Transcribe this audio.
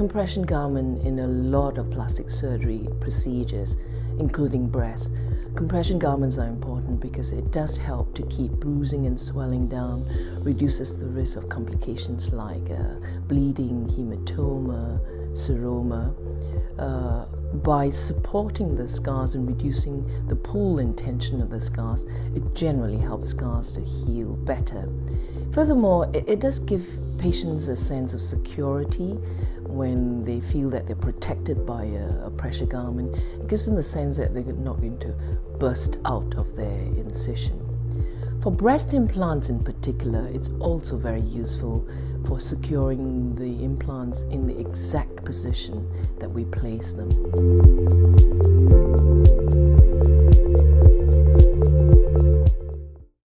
compression garment in a lot of plastic surgery procedures, including breast. Compression garments are important because it does help to keep bruising and swelling down, reduces the risk of complications like uh, bleeding, hematoma, seroma. Uh, by supporting the scars and reducing the pull and tension of the scars, it generally helps scars to heal better. Furthermore, it, it does give patients a sense of security when they feel that they're protected by a, a, pressure garment. It gives them the sense that they're not going to burst out of their incision. For breast implants in particular, it's also very useful for securing the implants in the exact position that we place them.